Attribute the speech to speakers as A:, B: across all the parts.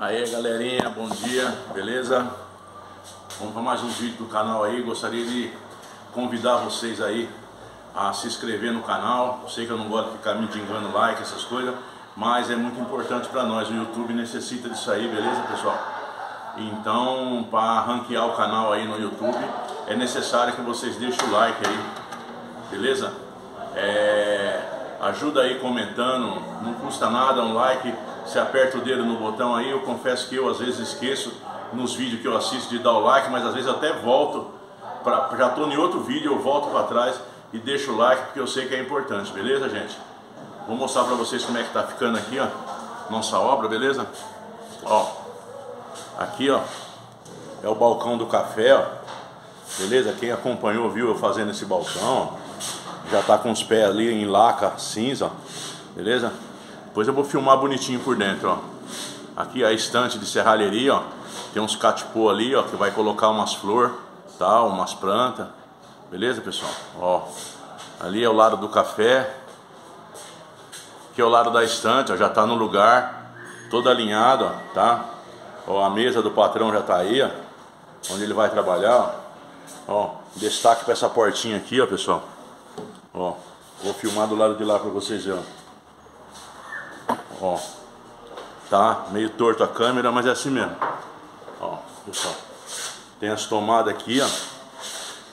A: Aí galerinha, bom dia, beleza? Vamos para mais um vídeo do canal aí, gostaria de convidar vocês aí a se inscrever no canal. sei que eu não gosto de ficar me dingando like, essas coisas, mas é muito importante para nós, o YouTube necessita disso aí, beleza pessoal? Então, para ranquear o canal aí no YouTube, é necessário que vocês deixem o like aí, beleza? É, ajuda aí comentando, não custa nada, um like, você aperta o dedo no botão aí, eu confesso que eu às vezes esqueço nos vídeos que eu assisto de dar o like, mas às vezes até volto, pra, já estou em outro vídeo, eu volto para trás e deixo o like porque eu sei que é importante, beleza gente? Vou mostrar para vocês como é que tá ficando aqui, ó, nossa obra, beleza? Ó, Aqui, ó, é o balcão do café, ó. Beleza? Quem acompanhou viu eu fazendo esse balcão, ó. Já tá com os pés ali em laca cinza, ó. Beleza? Depois eu vou filmar bonitinho por dentro, ó. Aqui a estante de serralheria, ó. Tem uns catipô ali, ó, que vai colocar umas flor, tal, umas plantas. Beleza, pessoal? Ó. Ali é o lado do café. Aqui é o lado da estante, ó, já tá no lugar, todo alinhado, ó, tá? Ó, a mesa do patrão já está aí, ó, onde ele vai trabalhar. Ó, ó destaque para essa portinha aqui, ó, pessoal. Ó, vou filmar do lado de lá para vocês verem. Ó, tá meio torto a câmera, mas é assim mesmo. Ó, pessoal, tem as tomadas aqui, ó.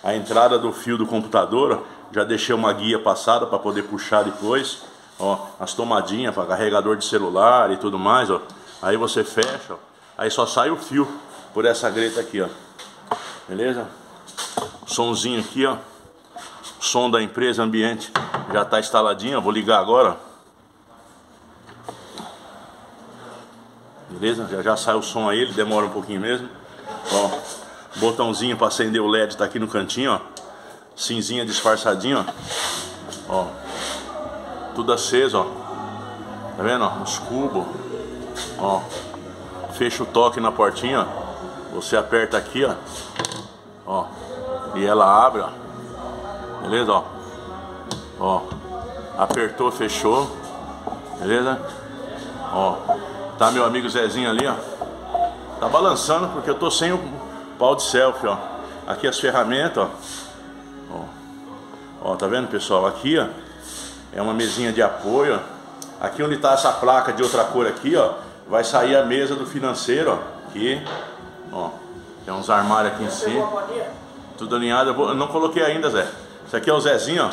A: A entrada do fio do computador, ó, já deixei uma guia passada para poder puxar depois. Ó, as tomadinhas para carregador de celular e tudo mais, ó. Aí você fecha, ó. Aí só sai o fio por essa greta aqui, ó. Beleza? Somzinho aqui, ó. Som da empresa ambiente já está instaladinho, ó. Vou ligar agora. Beleza? Já já sai o som aí, ele demora um pouquinho mesmo. Ó, botãozinho para acender o LED tá aqui no cantinho, ó. Cinzinha disfarçadinho, ó. Ó. Tudo aceso, ó. Tá vendo, ó? Os cubos. Ó fecha o toque na portinha, ó. Você aperta aqui, ó. Ó. E ela abre, ó. Beleza, ó. Ó. Apertou, fechou. Beleza? Ó. Tá meu amigo Zezinho ali, ó. Tá balançando porque eu tô sem o pau de selfie, ó. Aqui as ferramentas, ó. Ó, ó tá vendo, pessoal? Aqui, ó. É uma mesinha de apoio, ó. Aqui onde tá essa placa de outra cor aqui, ó vai sair a mesa do financeiro, ó, aqui, ó, tem uns armários aqui em cima, tudo alinhado, eu, vou, eu, não coloquei ainda, Zé, isso aqui é o Zezinho, ó,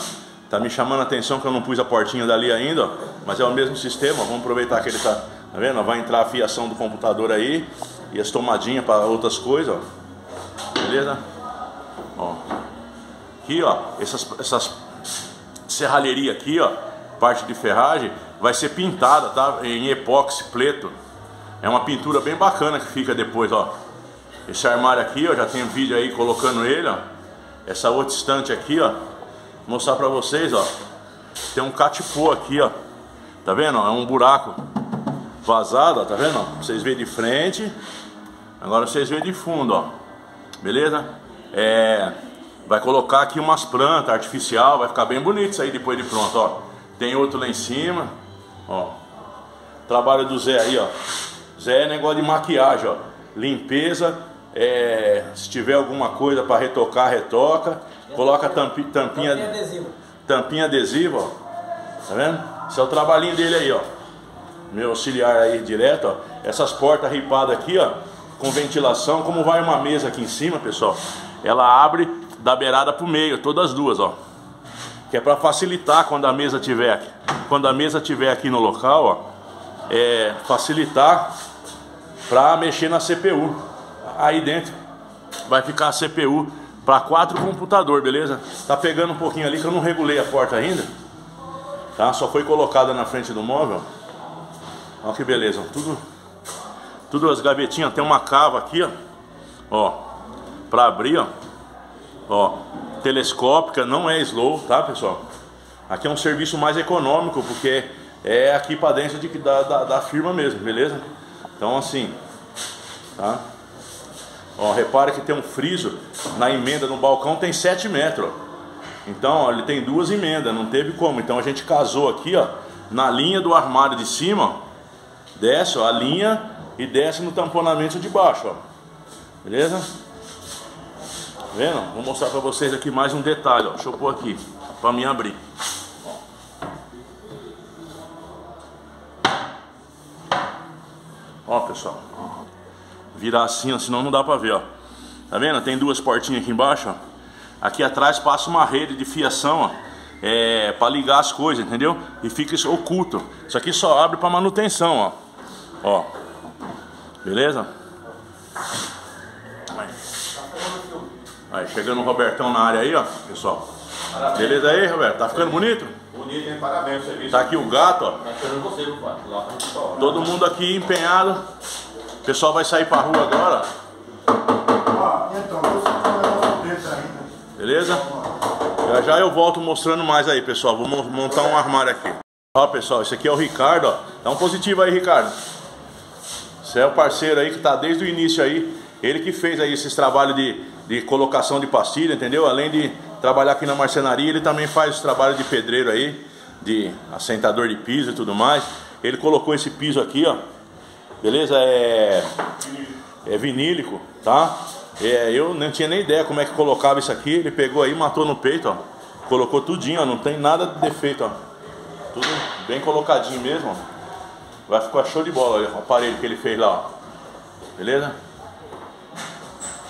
A: tá me chamando a atenção que eu não pus a portinha dali ainda, ó, mas é o mesmo sistema, vamos aproveitar que ele tá, tá vendo, vai entrar a fiação do computador aí, e as tomadinhas para outras coisas, ó, beleza? Ó, aqui, ó, essas, essas serralheria aqui, ó, parte de ferragem, vai ser pintada, tá? Em epóxi preto. É uma pintura bem bacana que fica depois, ó. Esse armário aqui, ó, já tem vídeo aí colocando ele, ó. Essa outra estante aqui, ó. Vou mostrar pra vocês, ó. Tem um catipô aqui, ó. Tá vendo? É um buraco vazado, ó. Tá vendo? Ó? Vocês verem de frente. Agora vocês veem de fundo, ó. Beleza? É... Vai colocar aqui umas plantas artificial, vai ficar bem bonito isso aí depois de pronto, ó. Tem outro lá em cima. Ó. Trabalho do Zé aí, ó. Zé é negócio de maquiagem, ó. Limpeza. É, se tiver alguma coisa para retocar, retoca. Coloca tampi, tampinha, tampinha adesiva. Tampinha adesiva, ó. Tá vendo? Esse é o trabalhinho dele aí, ó. Meu auxiliar aí direto, ó. Essas portas ripadas aqui, ó. Com ventilação. Como vai uma mesa aqui em cima, pessoal. Ela abre da beirada pro meio, todas as duas, ó que é para facilitar quando a mesa tiver quando a mesa tiver aqui no local, ó, é facilitar para mexer na CPU. Aí dentro vai ficar a CPU para quatro computador, beleza? Tá pegando um pouquinho ali que eu não regulei a porta ainda. Tá? Só foi colocada na frente do móvel. Olha que beleza, tudo tudo as gavetinhas, tem uma cava aqui, ó. Ó, para abrir, ó. Ó, telescópica, não é slow, tá pessoal? Aqui é um serviço mais econômico, porque é aqui para dentro de, da, da, da, firma mesmo, beleza? Então assim, tá? Ó, repare que tem um friso na emenda no balcão, tem 7 metros. Então, ó, ele tem duas emendas, não teve como. Então a gente casou aqui, ó, na linha do armário de cima, desce ó, a linha e desce no tamponamento de baixo, ó. Beleza? Tá vendo? Vou mostrar para vocês aqui mais um detalhe, ó. Deixa eu pôr aqui para me abrir. Ó, pessoal. Virar assim, ó, senão não dá para ver, ó. Tá vendo? Tem duas portinhas aqui embaixo, ó. Aqui atrás passa uma rede de fiação, ó. É, para ligar as coisas, entendeu? E fica oculto. Isso aqui só abre para manutenção, ó. Ó. Beleza? Aí. aí, chegando o Robertão na área aí, ó, pessoal. Parabéns. Beleza aí, Roberto? Tá ficando bonito?
B: Bonito, hein? Parabéns, serviço.
A: Tá aqui o gato, ó.
B: Tá esperando você, meu pai. Lá pra gente
A: Todo mundo aqui empenhado. O pessoal vai sair pra rua agora.
C: Ó, então, ainda.
A: Beleza? Já já eu volto mostrando mais aí, pessoal. Vou montar um armário aqui. Ó, pessoal, esse aqui é o Ricardo, ó. Dá um positivo aí, Ricardo. Você é o parceiro aí que tá desde o início aí. Ele que fez aí esses trabalhos de, de colocação de pastilha, entendeu? Além de trabalhar aqui na marcenaria, ele também faz os trabalhos de pedreiro aí, de assentador de piso e tudo mais. Ele colocou esse piso aqui, ó. Beleza? É, é vinílico, tá? É, eu não tinha nem ideia como é que colocava isso aqui. Ele pegou aí, matou no peito, ó. Colocou tudinho, ó. Não tem nada de defeito, ó. Tudo bem colocadinho mesmo, ó. Vai ficar show de bola o aparelho que ele fez lá, ó. Beleza?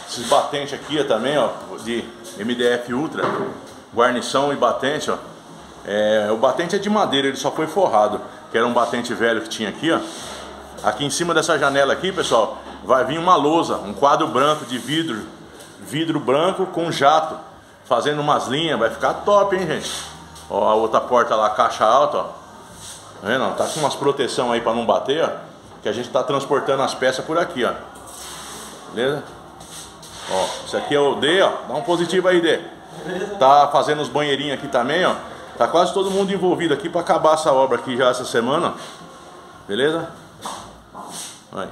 A: Esses batentes aqui ó, também, ó, de MDF Ultra, guarnição e batente, ó. É, o batente é de madeira, ele só foi forrado, que era um batente velho que tinha aqui, ó. Aqui em cima dessa janela aqui, pessoal, vai vir uma lousa, um quadro branco de vidro, vidro branco com jato, fazendo umas linhas, vai ficar top, hein, gente? Ó, a outra porta lá, caixa alta, ó. Tá vendo? Tá com umas proteção aí para não bater, ó. Que a gente tá transportando as peças por aqui, ó. Beleza? Ó, isso aqui é o D, ó. Dá um positivo aí, D. Tá fazendo os banheirinhos aqui também, ó. Tá quase todo mundo envolvido aqui para acabar essa obra aqui já essa semana. Beleza? Aí.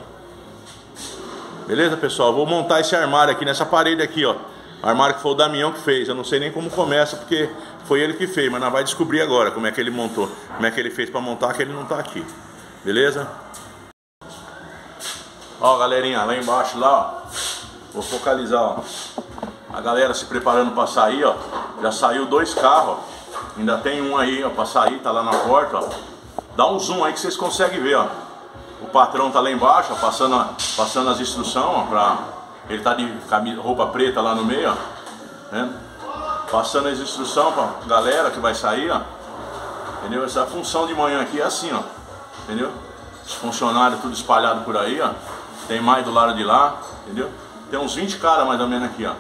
A: Beleza, pessoal? Vou montar esse armário aqui nessa parede aqui, ó. Armário que foi o Damião que fez. Eu não sei nem como começa, porque foi ele que fez, mas nós vai descobrir agora como é que ele montou, como é que ele fez para montar, que ele não tá aqui. Beleza? Ó, galerinha, lá embaixo lá, ó. Vou focalizar, ó. A galera se preparando para sair, ó. Já saiu dois carros, ó. Ainda tem um aí, ó, para sair, tá lá na porta, ó. Dá um zoom aí que vocês conseguem ver, ó. O patrão tá lá embaixo, ó, passando, passando as instruções, ó, pra... Ele tá de camisa, roupa preta lá no meio, ó. Vendo? Passando as instruções pra galera que vai sair, ó. Entendeu? Essa função de manhã aqui é assim, ó. Entendeu? Os funcionários tudo espalhado por aí, ó. Tem mais do lado de lá, entendeu? Tem uns 20 caras mais ou menos aqui, ó.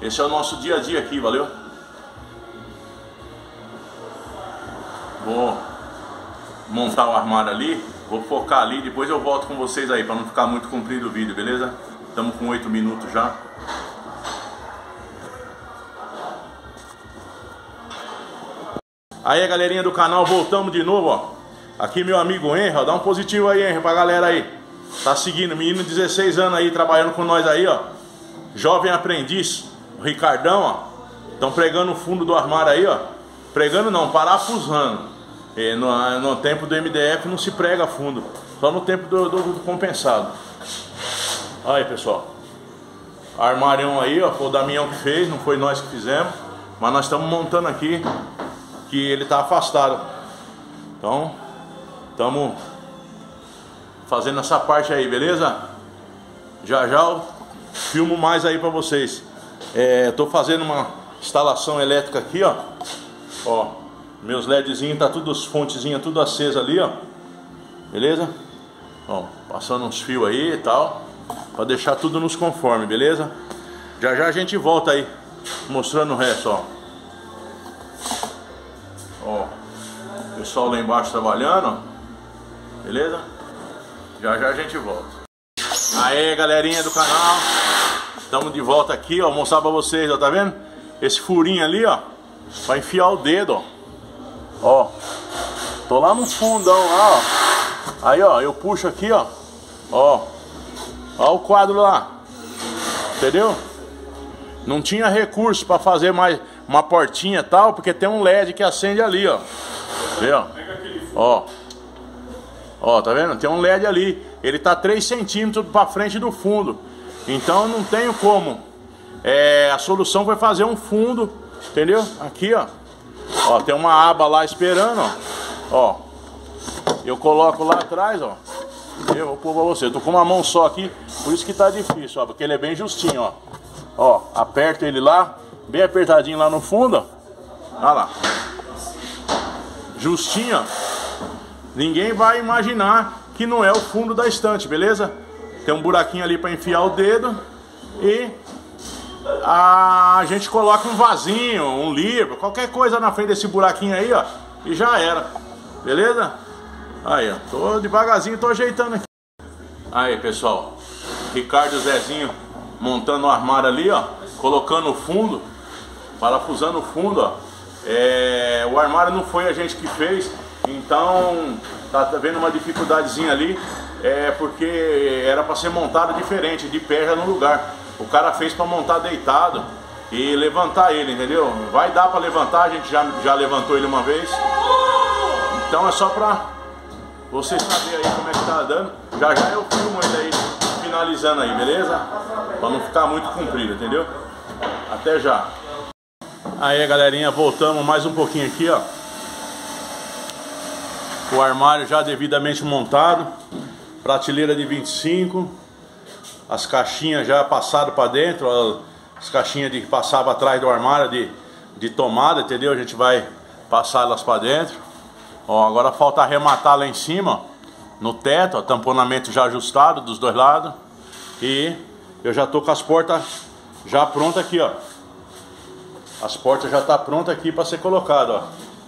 A: Esse é o nosso dia a dia aqui, valeu? Vou montar o armário ali, vou focar ali, depois eu volto com vocês aí, para não ficar muito comprido o vídeo, beleza? Estamos com 8 minutos já. Aí, galerinha do canal, voltamos de novo, ó. Aqui meu amigo Henry, dá um positivo aí, Henry, pra galera aí. Tá seguindo, menino de 16 anos aí, trabalhando com nós aí, ó. Jovem aprendiz, o Ricardão, ó. Estão pregando o fundo do armário aí, ó. Pregando não, parafusando. E no, no tempo do MDF não se prega fundo, só no tempo do, do, do compensado. Aí, pessoal. Armário aí, ó, foi o Damião que fez, não foi nós que fizemos. Mas nós estamos montando aqui que ele está afastado. Então, estamos fazendo essa parte aí, beleza? Já já eu filmo mais aí para vocês. Estou é, fazendo uma instalação elétrica aqui, ó. Ó, meus LEDzinhos tá tudo, as fontezinhas tudo acesa ali, ó. Beleza? Ó, passando uns fios aí e tal, para deixar tudo nos conforme, beleza? Já já a gente volta aí mostrando o resto, ó. Ó, pessoal lá embaixo trabalhando, beleza? Já já a gente volta. Aê, galerinha do canal. Estamos de volta aqui, ó, mostrar pra vocês, ó, tá vendo? Esse furinho ali, ó, vai enfiar o dedo, ó. Ó, tô lá no fundão lá, ó. Aí, ó, eu puxo aqui, ó. Ó, ó o quadro lá. Entendeu? Não tinha recurso para fazer mais uma portinha e tal, porque tem um LED que acende ali, ó. Vê, ó. Ó. Ó, tá vendo? Tem um LED ali. Ele tá 3 centímetros para frente do fundo. Então não tenho como. É, a solução foi fazer um fundo, entendeu? Aqui, ó. Ó, tem uma aba lá esperando, ó. Ó. Eu coloco lá atrás, ó. Eu vou pôr pra você. Eu tô com uma mão só aqui, por isso que tá difícil, ó. Porque ele é bem justinho, ó. Ó, aperto ele lá, bem apertadinho lá no fundo, ó. Olha lá. Justinho, ó. Ninguém vai imaginar que não é o fundo da estante, beleza? Tem um buraquinho ali para enfiar o dedo e a gente coloca um vasinho, um livro, qualquer coisa na frente desse buraquinho aí, ó, e já era. Beleza? Aí, ó, tô devagarzinho, tô ajeitando aqui. Aí, pessoal. Ricardo Zezinho montando o armário ali, ó, colocando o fundo, parafusando o fundo, ó. É, o armário não foi a gente que fez, então tá vendo uma dificuldadezinha ali, é porque era para ser montado diferente, de pé já no lugar. O cara fez para montar deitado e levantar ele, entendeu? Vai dar para levantar, a gente já, já levantou ele uma vez. Então é só para vocês saberem aí como é que tá dando. Já já eu filmo ele aí, finalizando aí, beleza? Para não ficar muito comprido, entendeu? Até já. Aí galerinha, voltamos mais um pouquinho aqui, ó. O armário já devidamente montado. Prateleira de 25 as caixinhas já passaram para dentro, as caixinhas de que passava atrás do armário de, de tomada, entendeu? A gente vai passar elas para dentro. Ó, agora falta arrematar lá em cima, no teto, ó, tamponamento já ajustado dos dois lados. E eu já tô com as portas já prontas aqui, ó. As portas já tá pronta aqui para ser colocado, ó.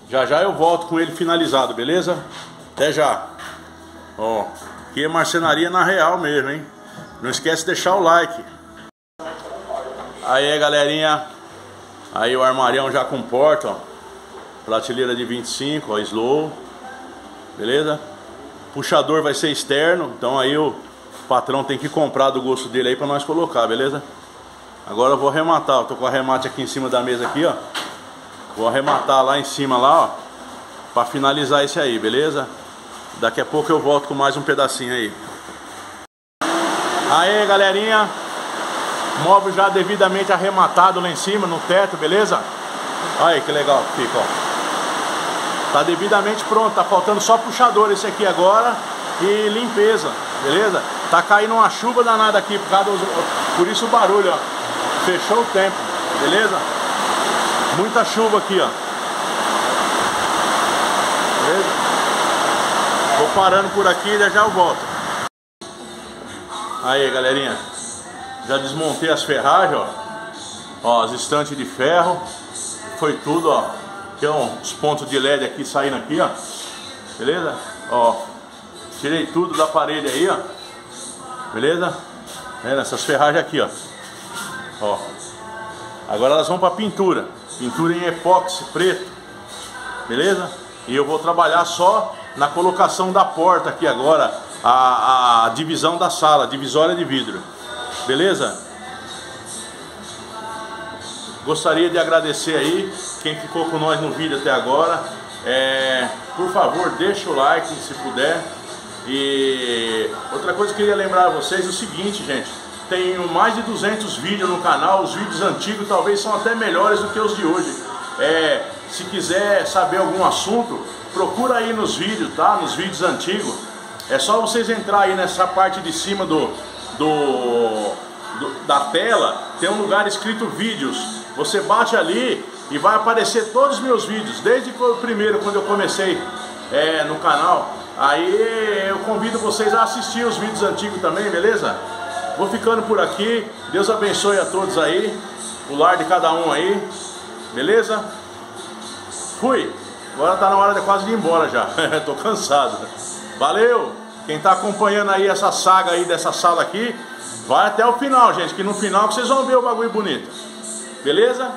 A: Já já eu volto com ele finalizado, beleza? Até já. Ó, aqui é marcenaria na real mesmo, hein? Não esquece de deixar o like. Aí galerinha, aí o armarião já com porta, ó. Prateleira de 25, ó, slow. Beleza? Puxador vai ser externo, então aí o patrão tem que comprar do gosto dele aí para nós colocar, beleza? Agora eu vou arrematar, ó. tô com o arremate aqui em cima da mesa aqui, ó. Vou arrematar lá em cima lá, ó, para finalizar esse aí, beleza? Daqui a pouco eu volto com mais um pedacinho aí. Aí galerinha, móvel já devidamente arrematado lá em cima, no teto, beleza? Aí que legal fica, ó. Tá devidamente pronto, tá faltando só puxador esse aqui agora e limpeza, beleza? Tá caindo uma chuva danada aqui, por, causa do, por isso o barulho, ó. Fechou o tempo, beleza? Muita chuva aqui, ó. Beleza? Vou parando por aqui e já eu volto. Aí, galerinha. Já desmontei as ferragens, ó. Ó, as estantes de ferro. Foi tudo, ó. Tem uns pontos de LED aqui saindo aqui, ó. Beleza? Ó. Tirei tudo da parede aí, ó. Beleza? Vendo essas ferragens aqui, ó. Ó. Agora elas vão para pintura. Pintura em epóxi preto. Beleza? E eu vou trabalhar só na colocação da porta aqui agora a, a divisão da sala, divisória de vidro. Beleza? Gostaria de agradecer aí quem ficou com nós no vídeo até agora. É, por favor, deixa o like se puder. E outra coisa que eu queria lembrar a vocês é o seguinte, gente. Tenho mais de 200 vídeos no canal. Os vídeos antigos talvez são até melhores do que os de hoje. É, se quiser saber algum assunto, procura aí nos vídeos, tá? Nos vídeos antigos. É só vocês entrar aí nessa parte de cima do, do, do, da tela, tem um lugar escrito vídeos. Você bate ali e vai aparecer todos os meus vídeos, desde o primeiro, quando eu comecei é, no canal. Aí eu convido vocês a assistir os vídeos antigos também, beleza? Vou ficando por aqui. Deus abençoe a todos aí. O lar de cada um aí. Beleza? Fui. Agora tá na hora de quase ir embora já. Tô cansado. Valeu! Quem está acompanhando aí essa saga aí dessa sala aqui, vai até o final, gente, que no final vocês vão ver o bagulho bonito. Beleza?